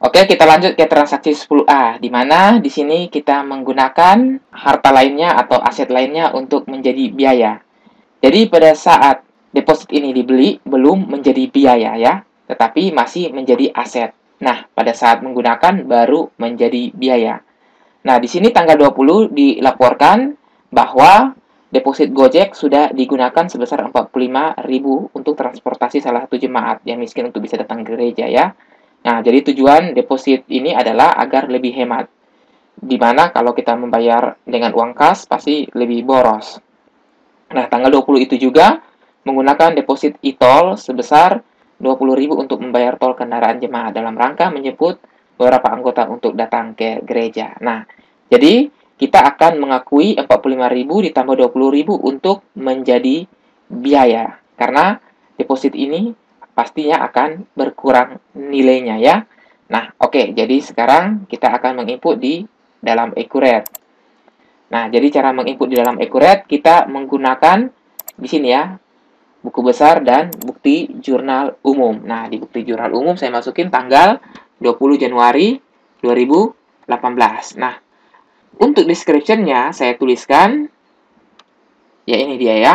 Oke, kita lanjut ke transaksi 10A, di mana di sini kita menggunakan harta lainnya atau aset lainnya untuk menjadi biaya. Jadi pada saat deposit ini dibeli, belum menjadi biaya ya, tetapi masih menjadi aset. Nah, pada saat menggunakan baru menjadi biaya. Nah, di sini tanggal 20 dilaporkan bahwa deposit Gojek sudah digunakan sebesar 45.000 untuk transportasi salah satu jemaat yang miskin untuk bisa datang ke gereja ya. Nah, jadi tujuan deposit ini adalah agar lebih hemat. Di mana kalau kita membayar dengan uang kas pasti lebih boros. Nah, tanggal 20 itu juga menggunakan deposit e-tol sebesar 20.000 untuk membayar tol kendaraan jemaah dalam rangka menyebut beberapa anggota untuk datang ke gereja. Nah, jadi kita akan mengakui 45.000 ditambah 20.000 untuk menjadi biaya. Karena deposit ini pastinya akan berkurang nilainya ya. Nah, oke, okay, jadi sekarang kita akan menginput di dalam Accurate. Nah, jadi cara menginput di dalam Accurate kita menggunakan di sini ya, buku besar dan bukti jurnal umum. Nah, di bukti jurnal umum saya masukin tanggal 20 Januari 2018. Nah, untuk description-nya saya tuliskan ya ini dia ya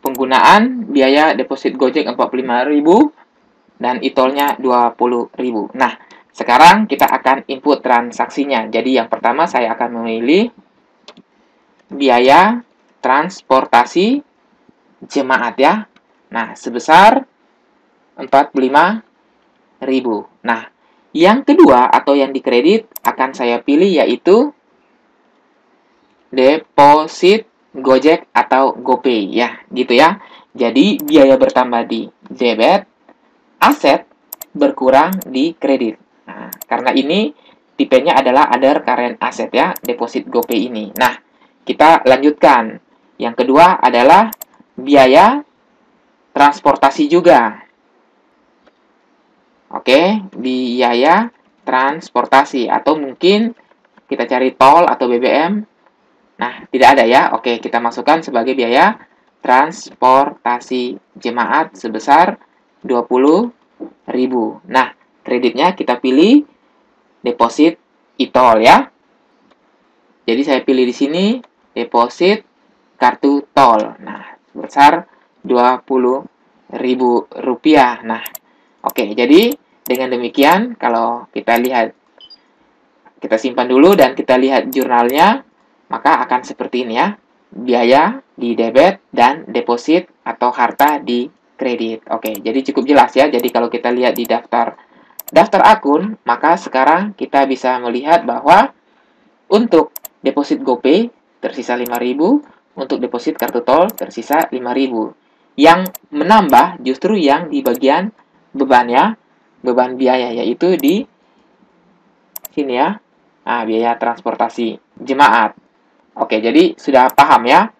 penggunaan biaya deposit Gojek 45.000 dan itolnya 20.000. Nah, sekarang kita akan input transaksinya. Jadi yang pertama saya akan memilih biaya transportasi jemaat ya. Nah, sebesar 45.000. Nah, yang kedua atau yang dikredit akan saya pilih yaitu deposit Gojek atau GoPay ya, gitu ya. Jadi biaya bertambah di debit, aset berkurang di kredit. Nah, karena ini tipenya adalah other current asset ya, deposit GoPay ini. Nah, kita lanjutkan. Yang kedua adalah biaya transportasi juga. Oke, biaya transportasi atau mungkin kita cari tol atau BBM Nah, tidak ada ya. Oke, kita masukkan sebagai biaya transportasi jemaat sebesar 20.000. Nah, kreditnya kita pilih deposit e-tol ya. Jadi saya pilih di sini deposit kartu tol. Nah, sebesar 20.000 rupiah. Nah, oke. Jadi dengan demikian kalau kita lihat kita simpan dulu dan kita lihat jurnalnya maka akan seperti ini ya. Biaya di debit dan deposit atau harta di kredit. Oke, jadi cukup jelas ya. Jadi kalau kita lihat di daftar daftar akun, maka sekarang kita bisa melihat bahwa untuk deposit GoPay tersisa 5.000, untuk deposit kartu tol tersisa 5.000. Yang menambah justru yang di bagian beban ya, beban biaya yaitu di sini ya. Nah, biaya transportasi jemaat. Oke, jadi sudah paham ya